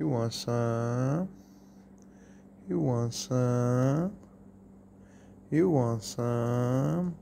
You want some? You want some? You want some?